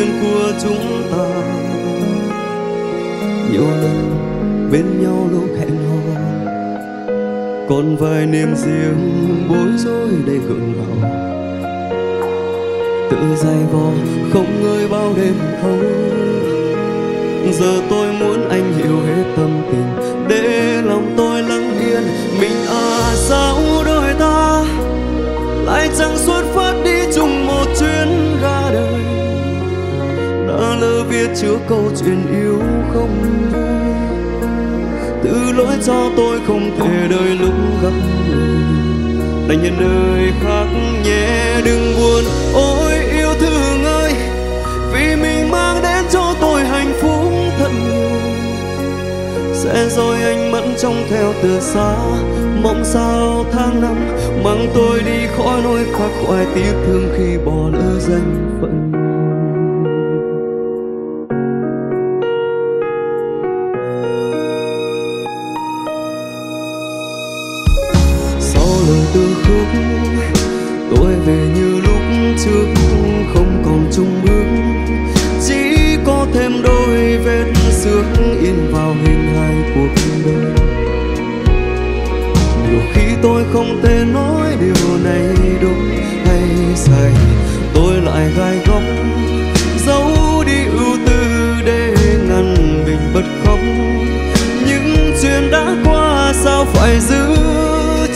mơ của chúng ta. Nhiều lần bên nhau lúc hẹn hò, còn vài niềm riêng bối rối đầy gượng gạo. Tự dày vò không ngơi bao đêm thâu giờ tôi muốn anh hiểu hết tâm tình, để lòng tôi lắng yên mình à sao đôi ta lại chẳng xuất lỡ viết chứa câu chuyện yêu không vui. Tự lỗi cho tôi không thể đợi lúc gặp người. Đành nhận đời khác nhé đừng buồn. Ôi, yêu thương ơi, vì mình mang đến cho tôi hạnh phúc thật nhiều. Sẽ rồi anh mẫn trông theo từ xa. Mong sao tháng năm, mang tôi đi khỏi nỗi khắc khoải tiếc thương khi bỏ lỡ danh phận.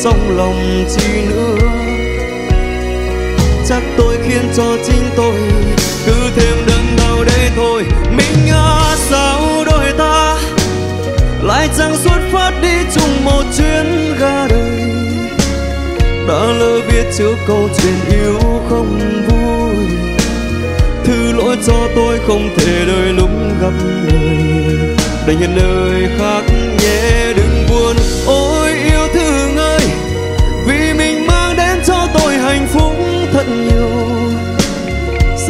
Trong lòng chi nữa. Chắc tôi khiến cho chính tôi cứ thêm đớn đau đây thôi. Mình à sao đôi ta? Lại chẳng xuất phát đi chung một chuyến ga đời. Đã lỡ viết trước câu chuyện yêu không vui. Thứ lỗi cho tôi không thể đợi lúc gặp người. Đành nhận nơi khác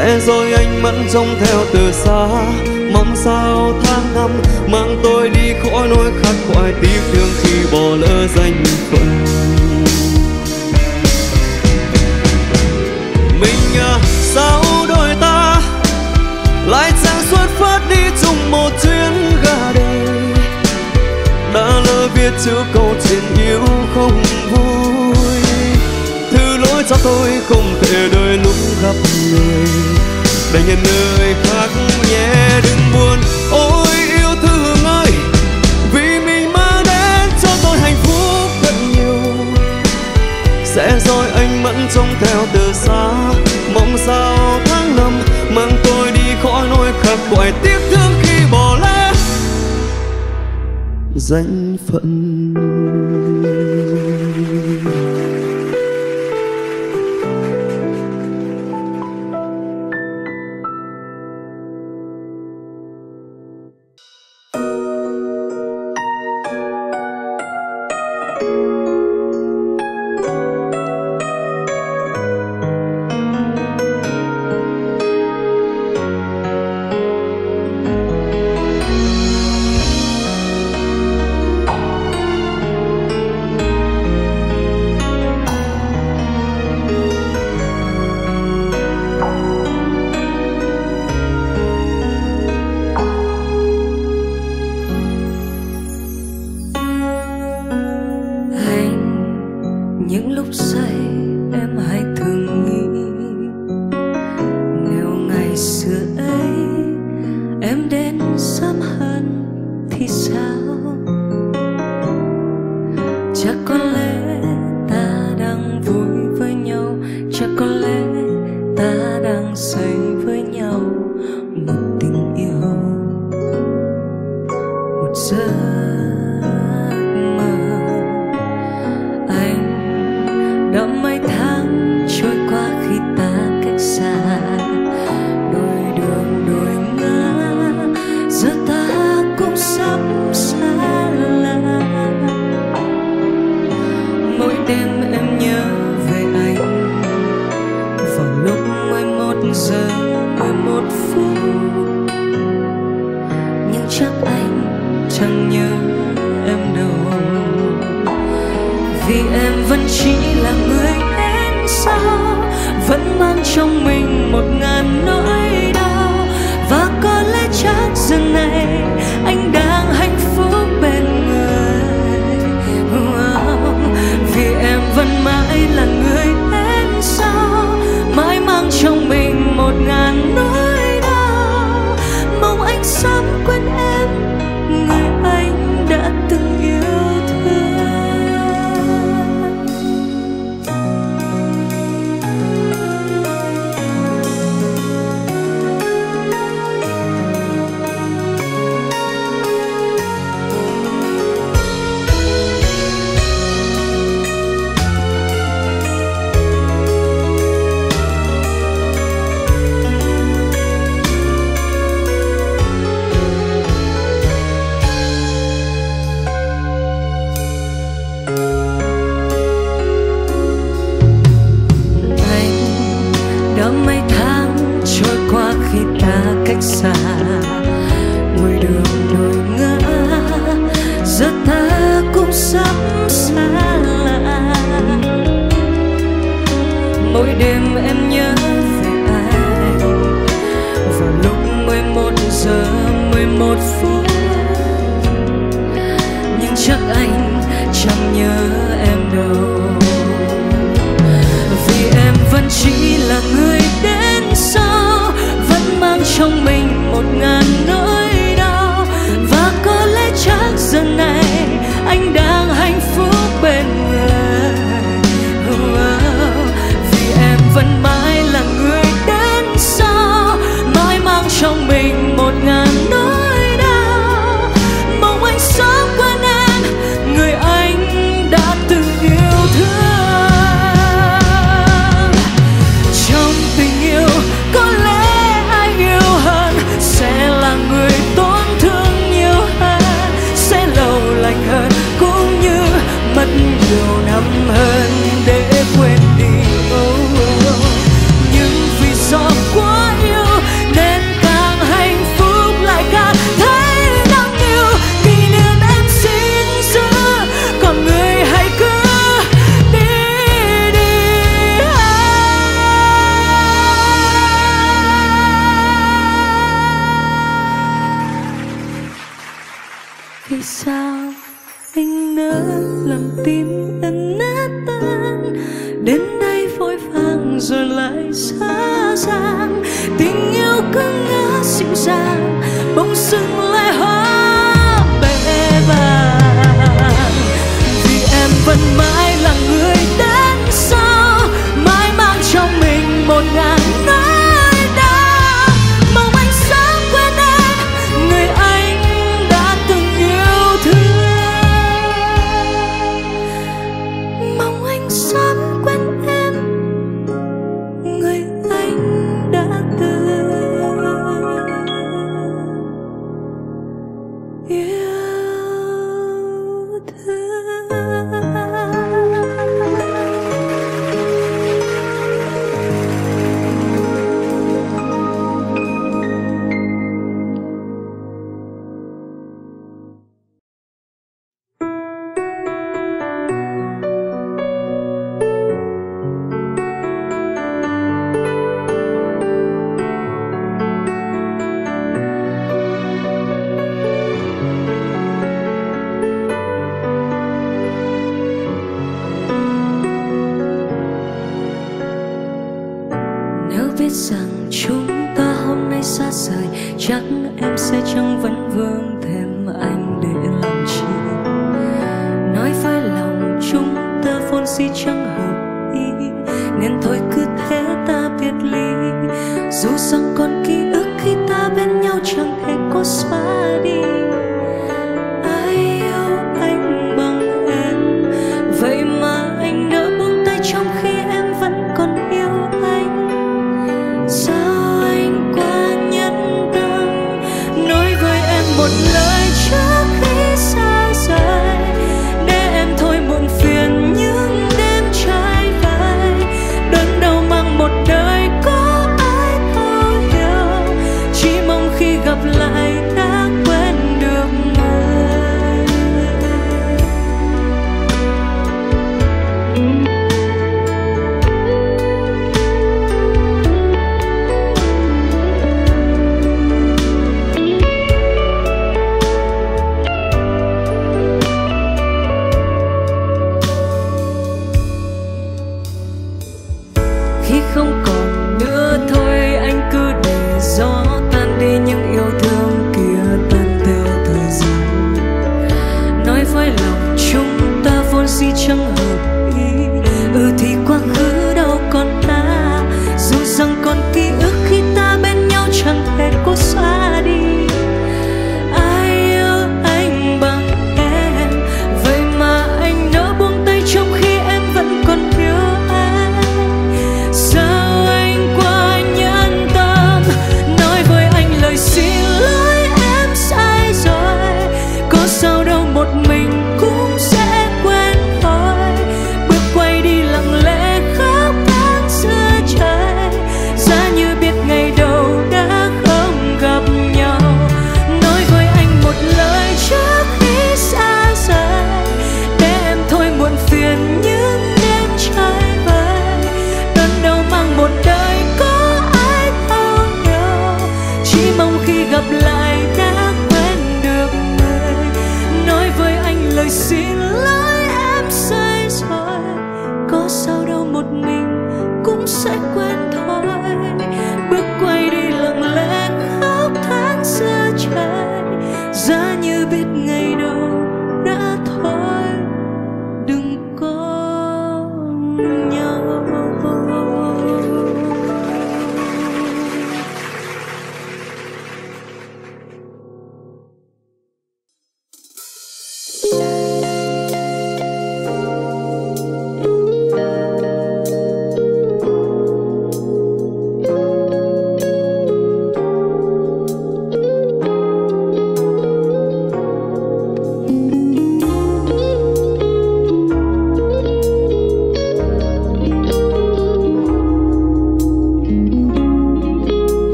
sẽ rồi anh mẫn trông theo từ xa. Mong sao tháng năm mang tôi đi khỏi nỗi khắc khoải tiếc thương khi bỏ lỡ danh phận. Mình à sao đôi ta lại chẳng xuất phát đi chung một chuyến ga đời đã lỡ viết chữ câu chuyện yêu không sao cho tôi không thể đôi lúc gặp người. Đành nhận nơi khác nhé, đừng buồn. Ôi, yêu thương ơi, vì mình mang đến, cho tôi hạnh phúc thật nhiều. Sẽ rồi anh mẫn trông theo từ xa. Mong sao tháng năm, mang tôi đi khỏi nỗi khắc khoải tiếc thương khi bỏ lỡ danh phận.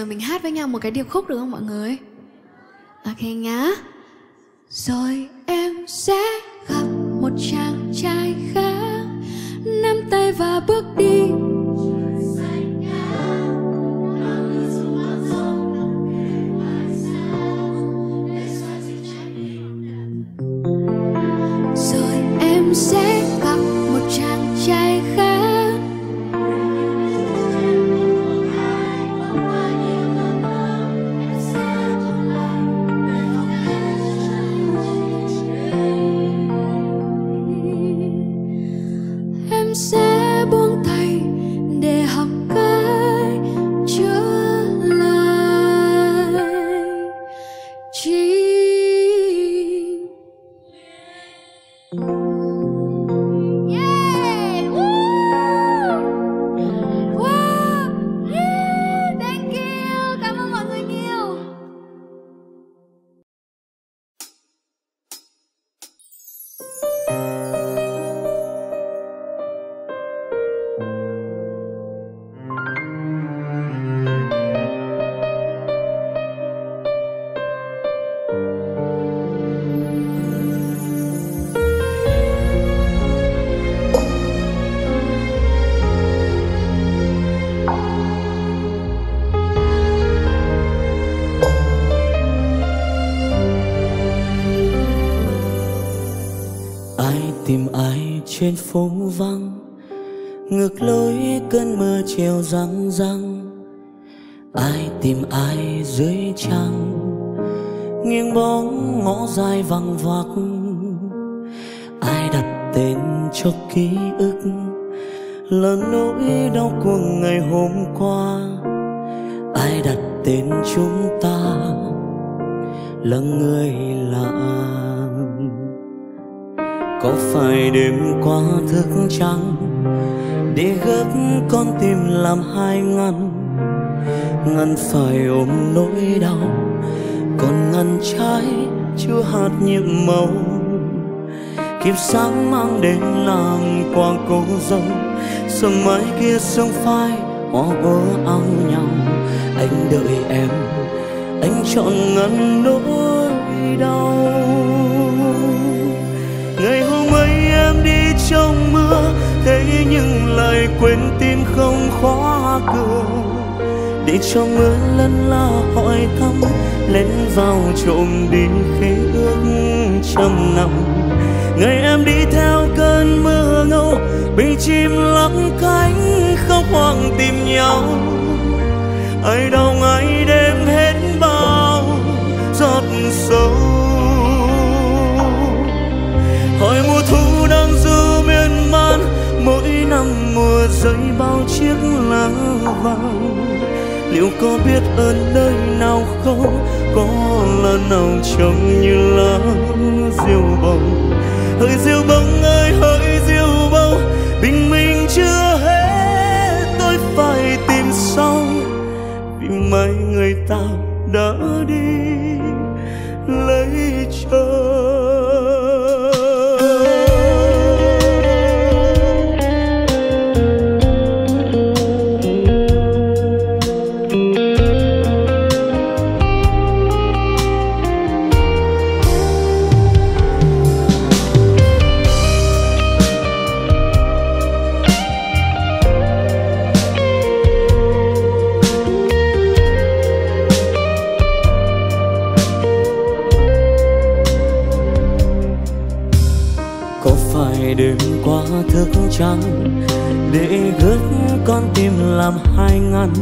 Giờ mình hát với nhau một cái điệp khúc được không mọi người? Ok nhá. Rồi em sẽ gặp một chàng trai khác, Nắm tay và bước đi dài vằng vặc. Ai đặt tên cho ký ức? Là nỗi đau của ngày hôm qua. Ai đặt tên chúng ta? Là người lạ có phải đêm qua thức trắng để gấp con tim làm hai ngăn? Ngăn phải ôm nỗi đau, còn ngăn trái chưa hạt nhiệm màu. Kiếp sáng mang đến làng qua cô dâu sớm mai kia sương phai, hoa vỡ áo nhau anh đợi em, anh chọn ngăn nỗi đau. Ngày hôm ấy em đi trong mưa, thấy những lời quên tim không khóa cửa để cho mưa lân la hỏi thăm, lén vào trộm đi khế ước trăm năm. Ngày em đi theo cơn mưa ngâu bình chim lắc cánh khóc hoang tìm nhau. Ai đau ngày đêm hết bao giọt sâu. Hỏi mùa thu đang du miên man, mỗi năm mùa rơi bao chiếc lá vàng liệu có biết ơn nơi nào không? Có là nào trông như lá diêu bông hỡi diêu bông ơi, hỡi diêu bông bình minh chưa hết, tôi phải tìm sau. Vì mấy người ta đã đi. Trắng để gớt con tim làm hai ngăn.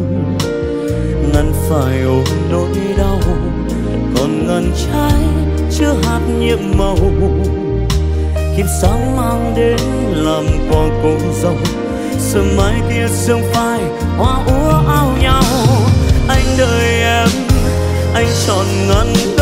Ngăn phải ôm nỗi đau, còn ngăn trái chưa hạt nhiệm màu. Kim sáng mang đến làm quà cô dâu sớm mai kia sương phai, hoa úa ao nhau. Anh đợi em, anh chọn ngăn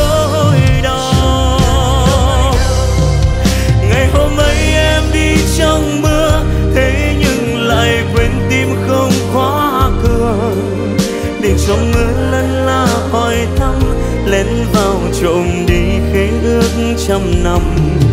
năm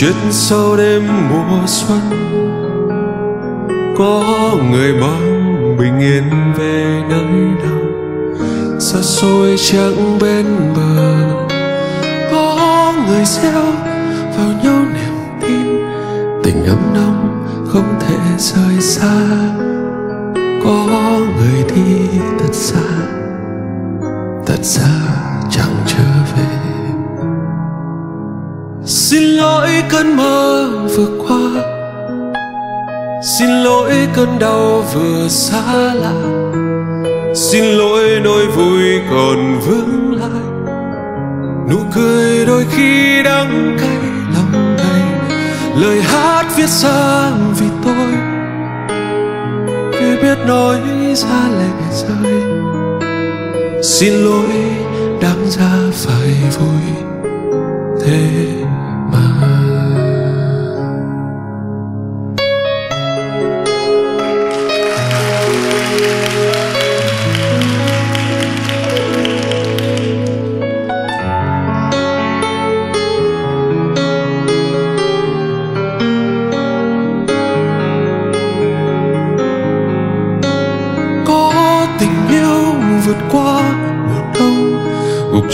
chuyện sau đêm mùa xuân, có người mang bình yên về nơi nào xa xôi chẳng bên bờ, có người gieo vào nhau niềm tin. Tình ấm nóng không thể rời xa, có người đi thật xa thật xa. Cơn mơ vừa qua. Xin lỗi cơn đau vừa xa lạ. Xin lỗi nỗi vui còn vương lại. Nụ cười đôi khi đắng cay lòng này lời hát viết sang vì tôi. Vì biết nói ra lệ rơi. Xin lỗi đáng ra phải vui. Thế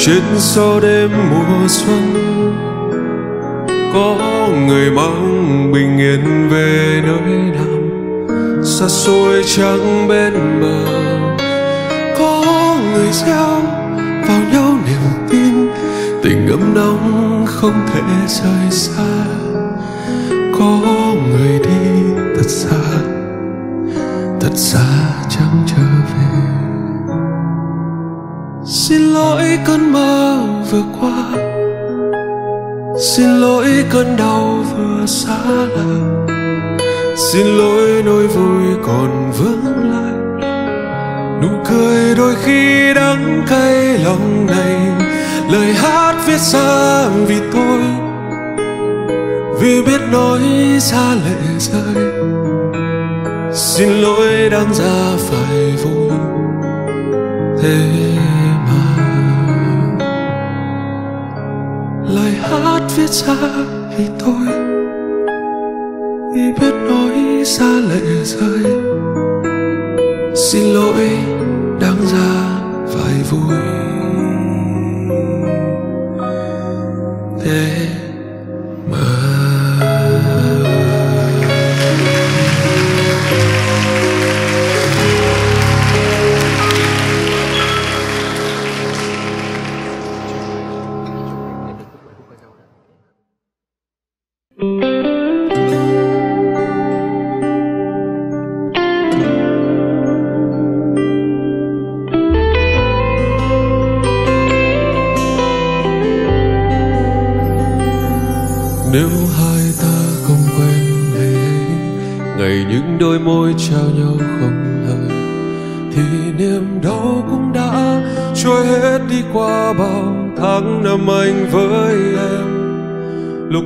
trên sau đêm mùa xuân, có người mong bình yên về nơi nào xa xôi chẳng bên bờ. Có người gieo vào nhau niềm tin, tình ấm nóng không thể rời xa. Có người đi thật xa thật xa chẳng chờ lỗi cơn mơ vừa qua. Xin lỗi cơn đau vừa xa. Lạ xin lỗi nỗi vui còn vướng lại. Nụ cười đôi khi đắng cay lòng này. Lời hát viết ra vì tôi. Vì biết nói ra lệ rơi xin lỗi đáng ra phải vui. Thế hát ra vì tôi. Vì biết nói ra lệ rơi xin lỗi, đáng ra phải vui.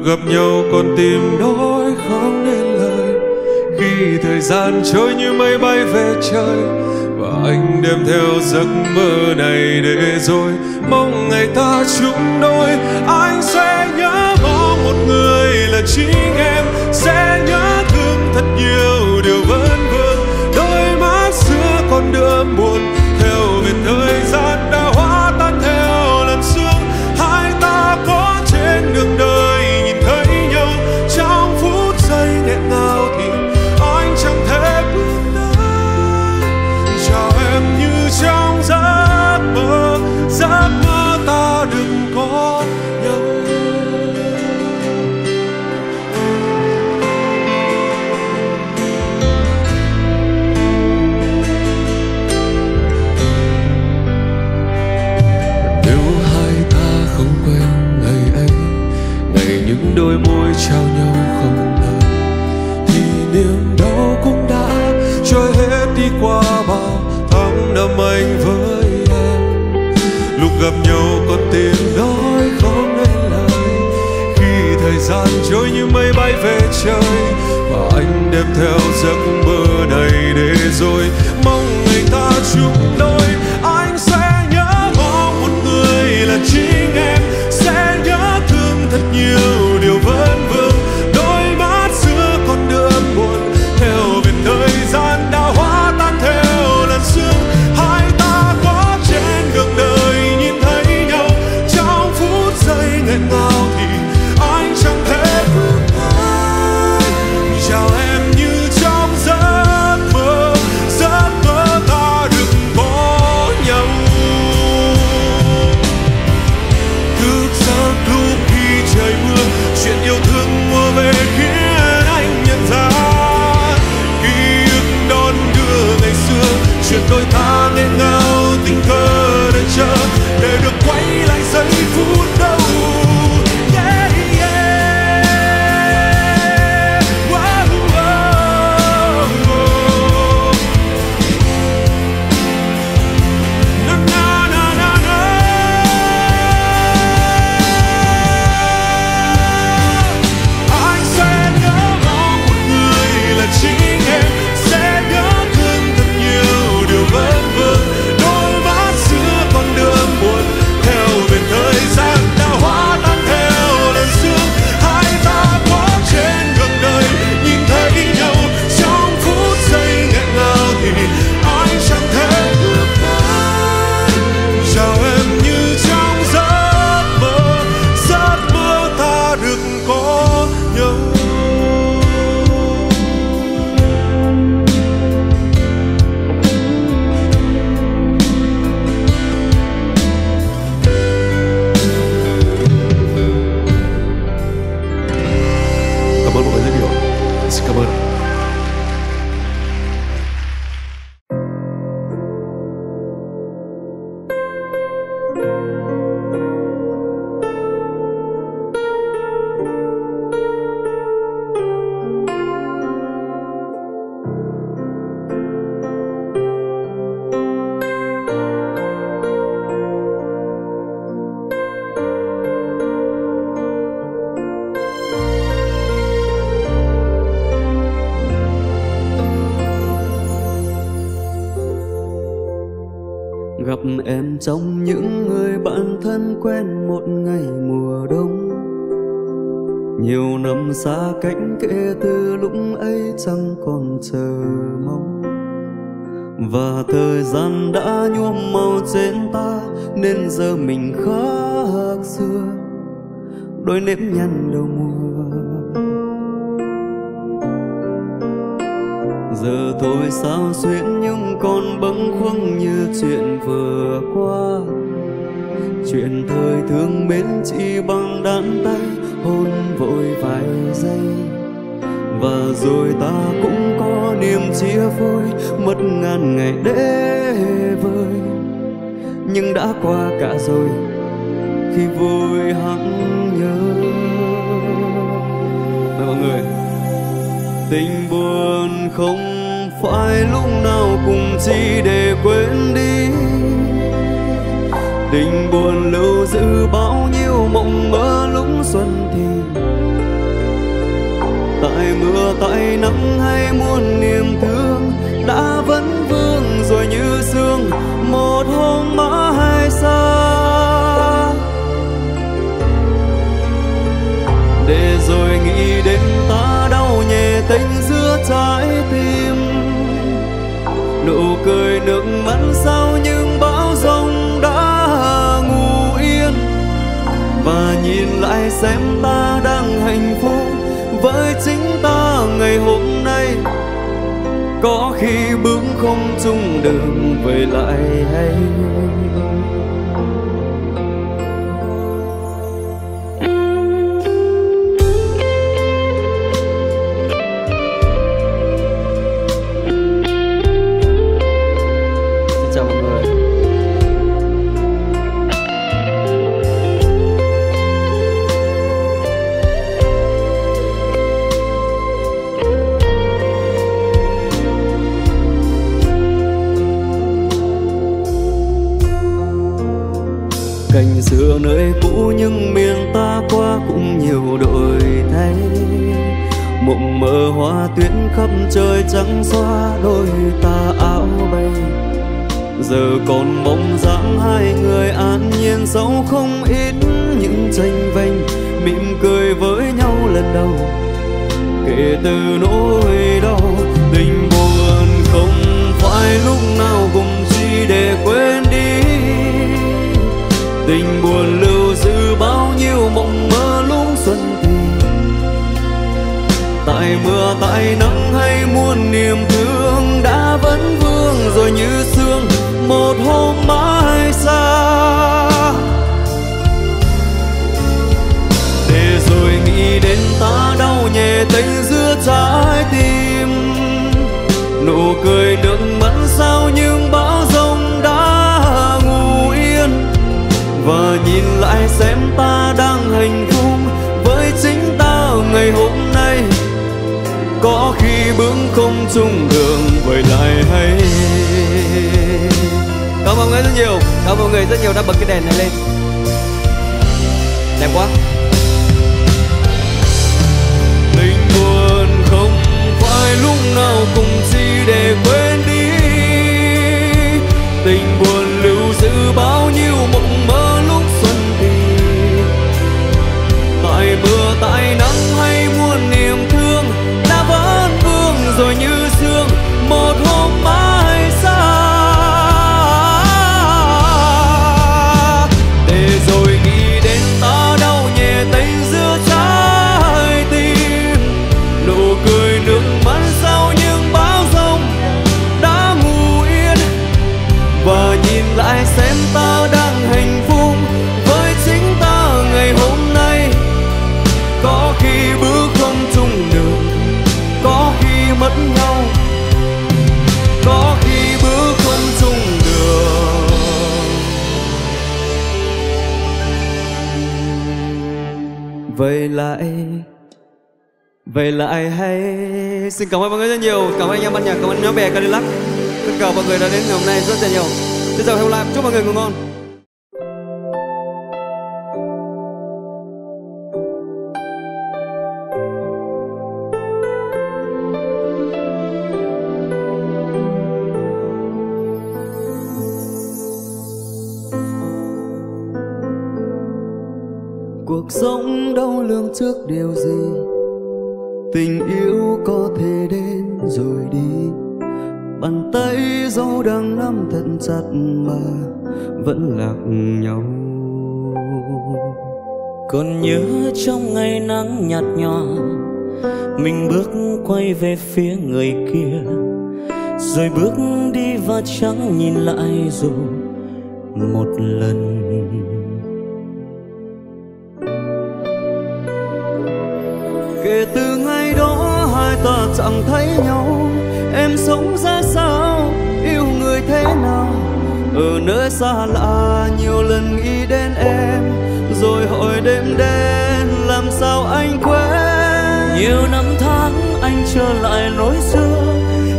gặp nhau còn tìm nói không nên lời. Khi thời gian trôi như mây bay về trời, và anh đem theo giấc mơ này để rồi mong ngày ta chung đôi. Anh sẽ nhớ có một người là chính đôi môi trao nhau không lời thì niềm đau cũng đã trôi hết đi qua bao tháng năm anh với em. Lúc gặp nhau còn tim nói không nên lời. Khi thời gian trôi như mây bay về trời và anh đem theo giấc mơ này để rồi. Mong ngày ta chung đôi, anh sẽ nhớ mong một người là chính em, sẽ nhớ thương thật nhiều. rồi ta cũng có niềm chia phôi mất ngàn ngày để vơi. Nhưng đã qua cả rồi, khi vui hẳn nhớ. Mời mọi người, tình buồn không phải lúc nào cùng chi để quên đi. Tình buồn lưu giữ bao nhiêu mộng mơ lúc xuân thì tại mưa tại nắng hay muôn niềm thương, đã vẫn vương rồi như sương, một hôm mãi xa. Để rồi nghĩ đến ta đau nhẹ tênh giữa trái tim. Nụ cười nước mắt sao nhưng bão giông đã ngủ yên, và nhìn lại xem ta đang hạnh phúc với chính ta ngày hôm nay. Có khi bước không chung đường về lại hay cũ nhưng miền ta qua cũng nhiều đổi thay. Mộng mơ hoa tuyết khắp trời trắng xóa đôi ta áo bay. Giờ còn mong dáng hai người an nhiên dẫu không ít những tranh vênh mỉm cười với nhau lần đầu, kể từ nỗi đau. Tình buồn không phải lúc nào cùng chi để quên đi. Tình buồn lưu tại mưa tại nắng hay muôn niềm thương đã vẫn vương rồi như sương, một hôm mãi xa để rồi nghĩ đến ta đau nhẹ tênh giữa trái tim nụ cười nước mắt sao nhưng bão giông đã ngủ yên và nhìn lại xem ta đã. Có khi bước không chung đường về lại hay. Cảm ơn mọi người rất nhiều. Cảm ơn mọi người rất nhiều đã bật cái đèn này lên. Đẹp quá. Tình buồn không phải lúc nào cùng chỉ để quên. Vậy lại hay? Xin cảm ơn mọi người rất nhiều. Cảm ơn anh em ban nhạc, cảm ơn nhóm bè Cadillac. Tất cả mọi người đã đến ngày hôm nay rất là nhiều. Xin chào hẹn lại. Chúc mọi người ngủ ngon. Cuộc sống đau lường trước điều gì? Tình yêu có thể đến rồi đi. Bàn tay dấu đang nắm thật chặt mà vẫn lạc nhau. Còn nhớ trong ngày nắng nhạt nhòa, mình bước quay về phía người kia. Rồi bước đi và chẳng nhìn lại dù một lần. Chẳng thấy nhau. Em sống ra sao? Yêu người thế nào? Ở nơi xa lạ, nhiều lần nghĩ đến em. Rồi hỏi đêm đen, làm sao anh quên? Nhiều năm tháng anh trở lại nỗi xưa.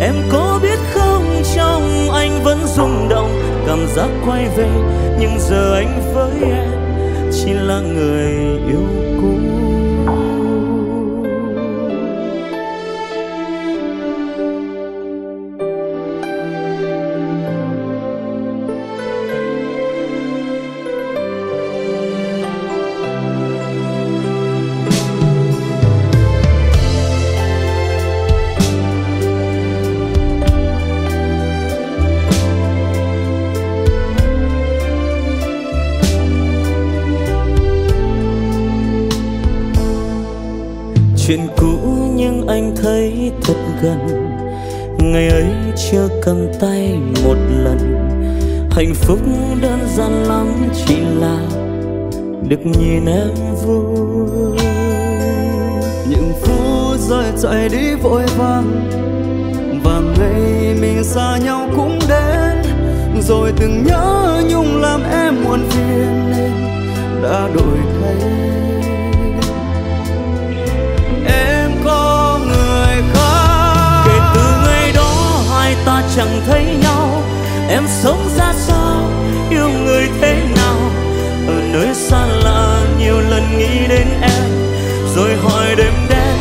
Em có biết không? Trong anh vẫn rung động. Cảm giác quay về, nhưng giờ anh với em chỉ là người yêu cũ. Là được nhìn em vui. Những phút rơi chạy đi vội vàng và ngày mình xa nhau cũng đến. Rồi từng nhớ nhung làm em muộn phiền nên đã đổi thay. Em có người khác. Kể từ ngày đó hai ta chẳng thấy nhau. Em sống ra sao, yêu người thế nào nơi xa lạ, nhiều lần nghĩ đến em, rồi hỏi đêm đen,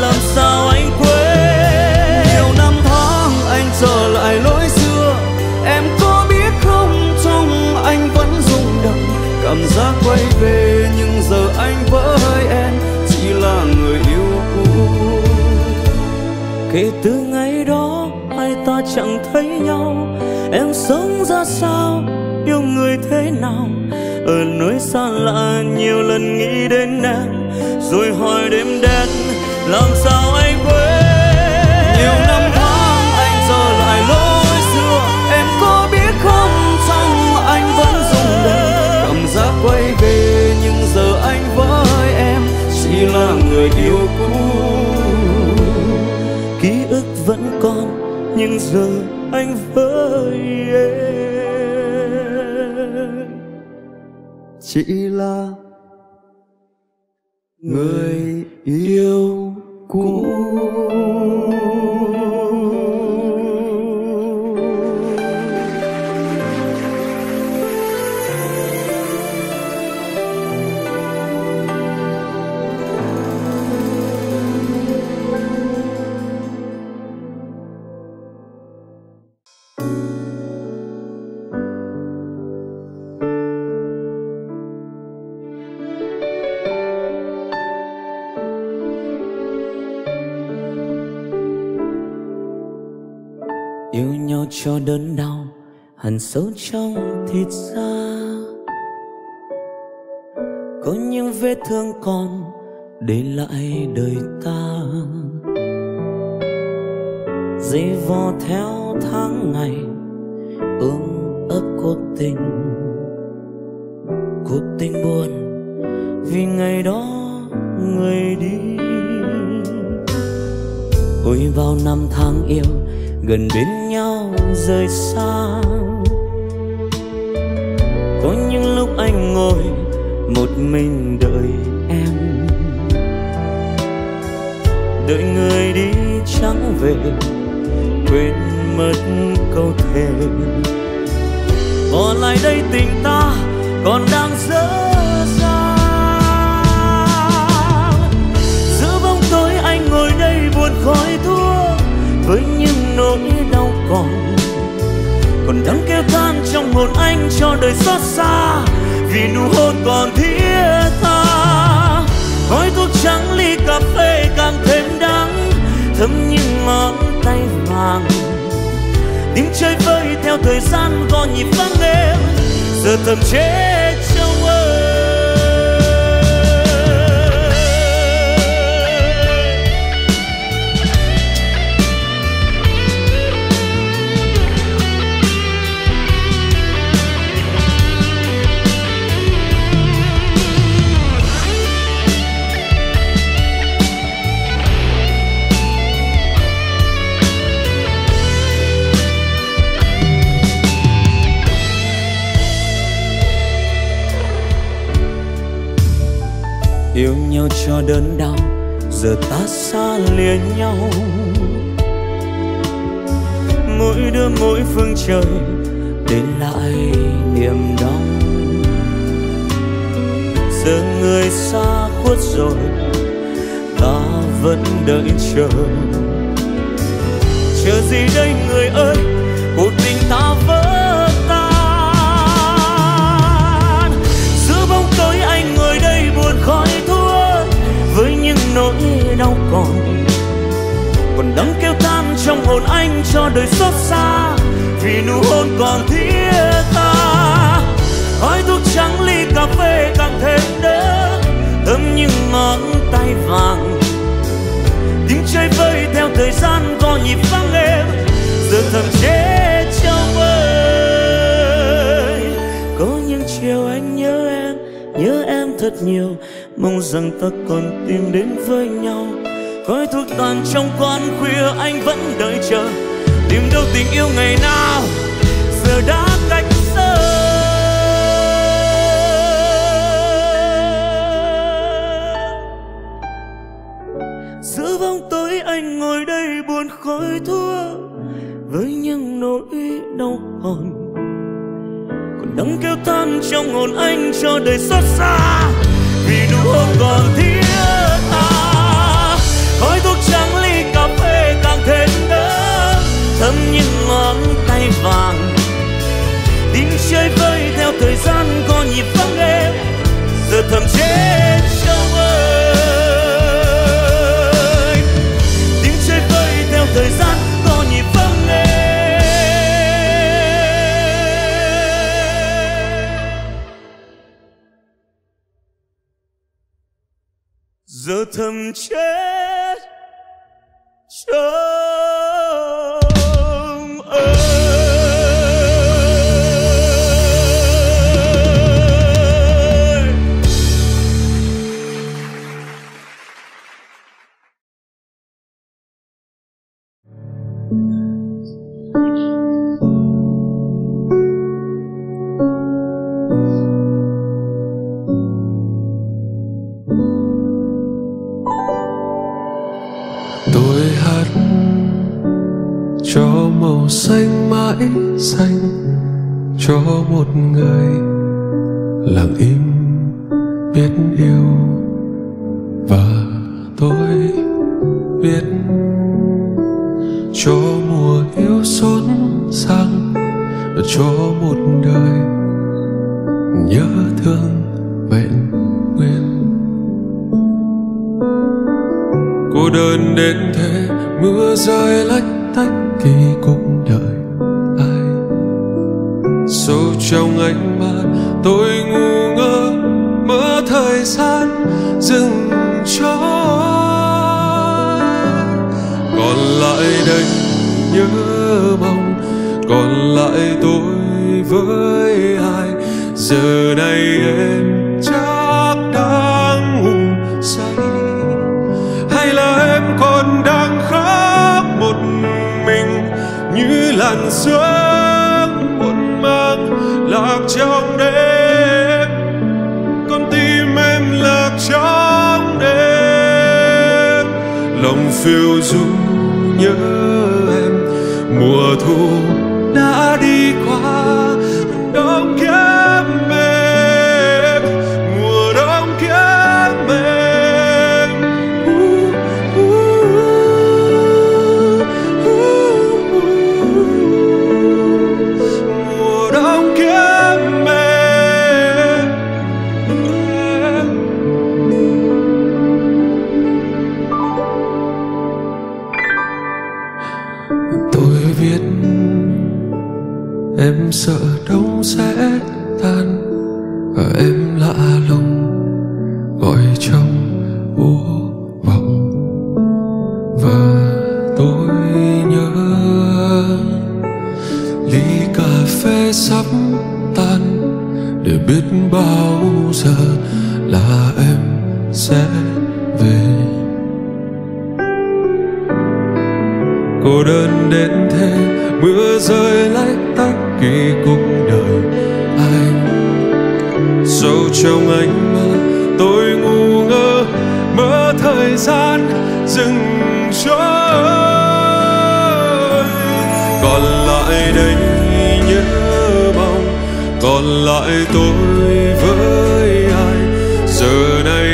làm sao anh quên? Nhiều năm tháng anh trở lại lối xưa, em có biết không? Trong anh vẫn rung động, cảm giác quay về, nhưng giờ anh với em, chỉ là người yêu cũ. Kể từ ngày đó hai ta chẳng thấy nhau, em sống ra sao, yêu người thế nào? Ở nơi xa lạ nhiều lần nghĩ đến em rồi hỏi đêm đen làm sao anh quên? Nhiều năm tháng anh giờ lại lối xưa em có biết không trong anh vẫn rung động? Cảm giác quay về nhưng giờ anh với em chỉ là người yêu cũ. Ký ức vẫn còn nhưng giờ anh với em chỉ là người yêu cũ cho đớn đau hằn sâu trong thịt da. Có những vết thương còn để lại đời ta. Dây vò theo tháng ngày, ôm ấp cuộc tình. Cuộc tình buồn vì ngày đó người đi. Ôi bao năm tháng yêu gần bên nhau rời xa. Có những lúc anh ngồi một mình đợi em. Đợi người đi trắng về, quên mất câu thề. Bỏ lại đây tình ta còn đang dở dang. Còn còn đang kêu than trong hồn anh cho đời xót xa, vì nụ hôn còn thiết tha. Khói thuốc trắng ly cà phê càng thêm đắng, thấm những ngón tay vàng. Tim chơi vơi theo thời gian gõ nhịp vang êm giờ thầm chết. Nhau cho đớn đau, giờ ta xa lìa nhau. Mỗi đứa mỗi phương trời để lại niềm đau. Giờ người xa khuất rồi, ta vẫn đợi chờ. Chờ gì đây người ơi? Những nỗi đau còn. Còn đắng kêu tan trong hồn anh cho đời xót xa, vì nụ hôn còn thiết tha. Khói thuốc trắng ly cà phê càng thêm đớn thơm những ngón tay vàng. Tiếng chơi vơi theo thời gian có nhịp vang êm giờ thầm chế trong vơi. Có những chiều anh nhớ em nhớ em thật nhiều mong rằng ta còn tìm đến với nhau. Khói thuốc tàn trong quán khuya, anh vẫn đợi chờ. Tìm đâu tình yêu ngày nào, giờ đã cách xa. Giữa bóng tối anh ngồi đây buồn khói thuốc, với những nỗi đau hòn còn đắng kêu than trong hồn anh cho đời xót xa vì nụ hôn còn thiết tha. Khói thuốc trắng ly cà phê càng thêm đỡ thấm những ngón tay vàng. Tiếng chơi tôi hát cho màu xanh mãi xanh, cho một người lặng im biết yêu và tôi biết. Cho mùa yêu xốn sang cho một đời nhớ thương vẹn cô đơn đến thế, mưa rơi lách tách kỳ cục đời ai. Sâu trong ánh mắt, tôi ngu ngơ, mơ thời gian dừng trôi còn lại đây nhớ mong, còn lại tôi với ai. Giờ này em như em sợ đông sẽ tan, và em lạ lùng gọi trong vô vọng và tôi nhớ ly cà phê sắp tan, để biết bao giờ là em sẽ về cô đơn đến thế, mưa rơi lạnh ký cuộc đời anh. Sâu trong ánh mắt tôi ngu ngơ, mơ thời gian dừng trôi. Còn lại đây nhớ mong, còn lại tôi với ai? Giờ này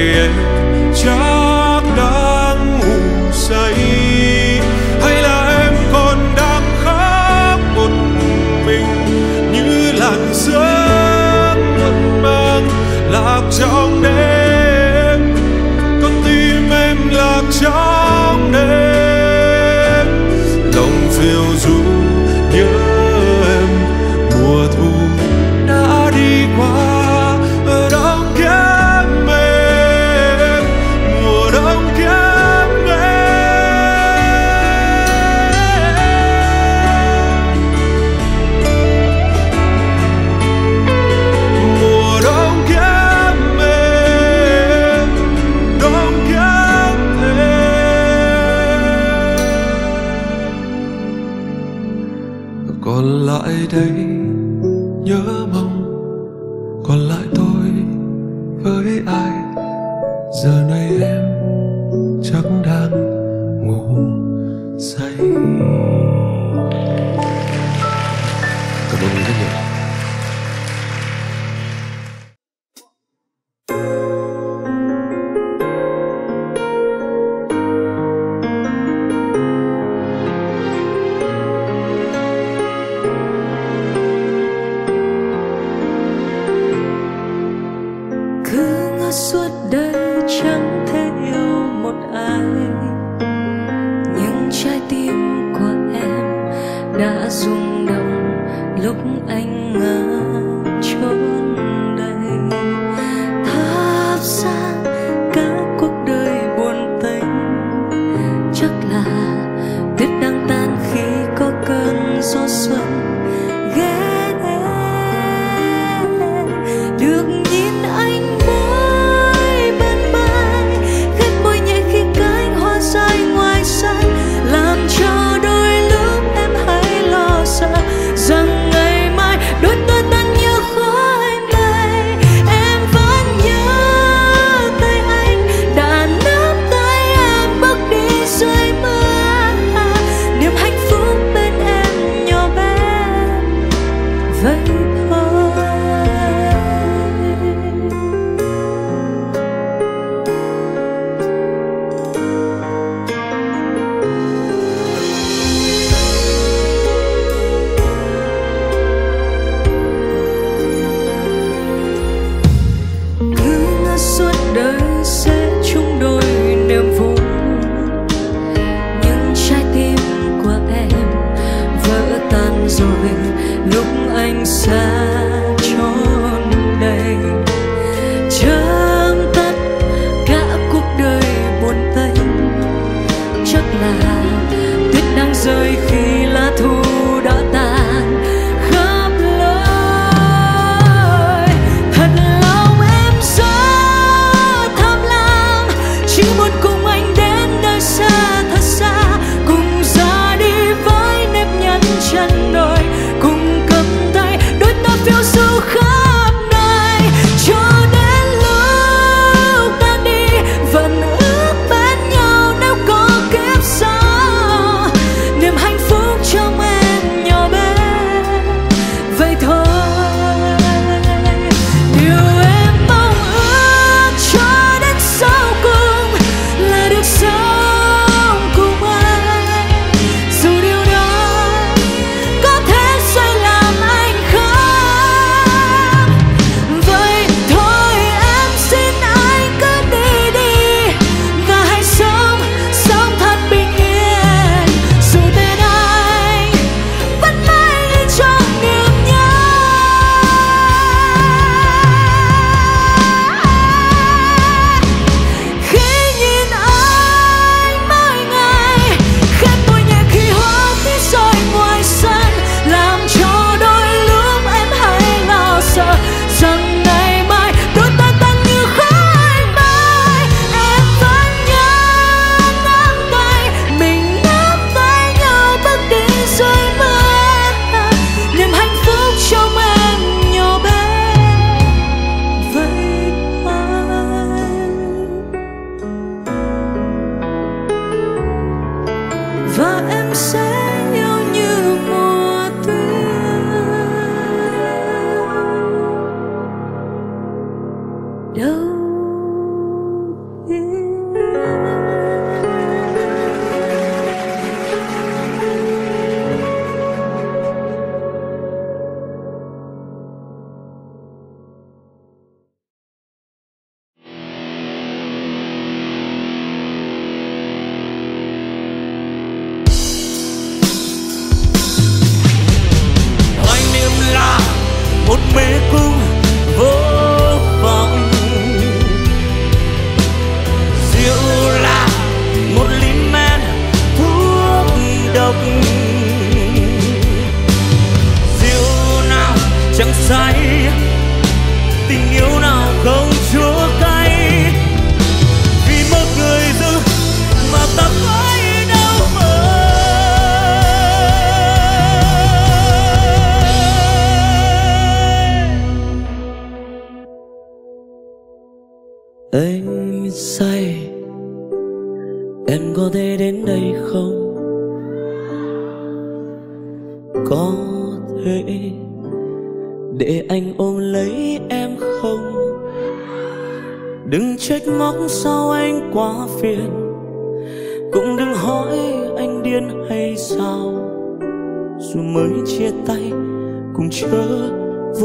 với ai? Giờ này em chắc đang ngủ say.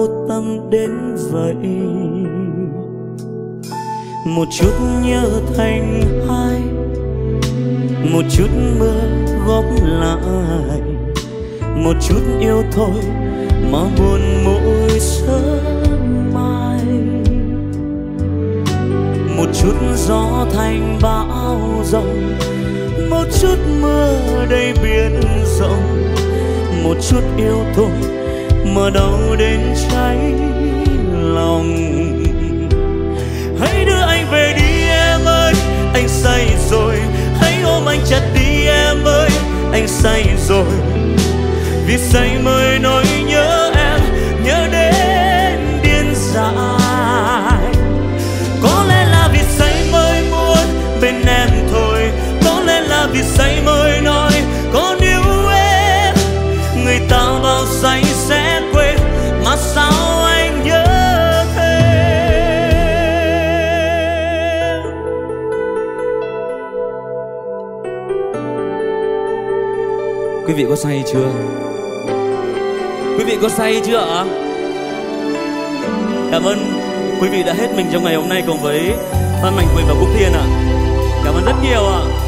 Vô tâm đến vậy. Một chút nhớ thành hai, một chút mưa góp lại. Một chút yêu thôi mà buồn mỗi sớm mai. Một chút gió thành bão rộng, một chút mưa đầy biển rộng. Một chút yêu thôi mà đau đến cháy lòng hãy đưa anh về đi em ơi, anh say rồi hãy ôm anh chặt đi em ơi, anh say rồi vì say mới nói. Vị có say chưa? Quý vị có say chưa ạ? Cảm ơn quý vị đã hết mình trong ngày hôm nay cùng với Phan Mạnh Quỳnh và Quốc Thiên ạ. Cảm ơn rất nhiều ạ. à.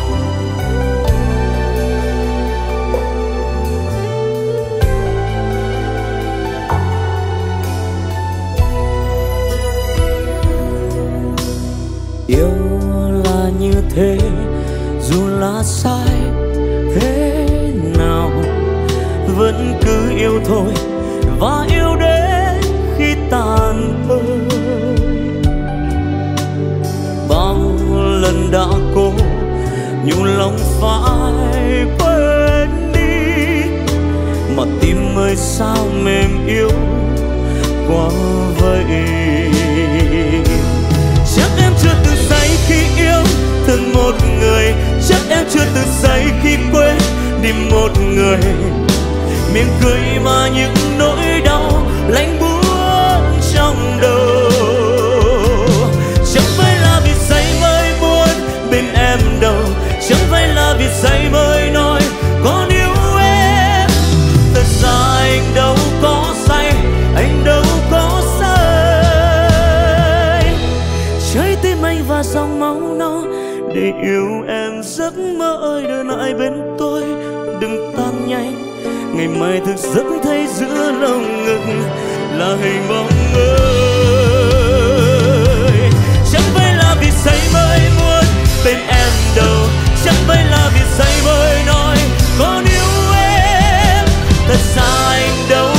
Thôi và yêu đến khi tàn hơi bao lần đã cố nhủ lòng phải quên đi, mà tim ơi sao mềm yếu quá vậy? Chắc em chưa từng say khi yêu thương một người chắc em chưa từng say khi quên đi một người miệng cười mà những nỗi đau lạnh buốt trong đầu. Chẳng phải là vì say mới muốn bên em đâu, chẳng phải là vì say mới nói còn yêu em. Thật ra anh đâu có say, anh đâu có say. Trái tim anh và dòng máu nó để yêu em giấc mơ ơi đợi lại bên tôi, đừng tan nhanh ngày mai thức giấc thấy giữa lòng ngực là hình bóng người chẳng phải là vì say mới muốn bên em đâu, chẳng phải là vì say mới nói còn yêu em, thật xa anh đâu.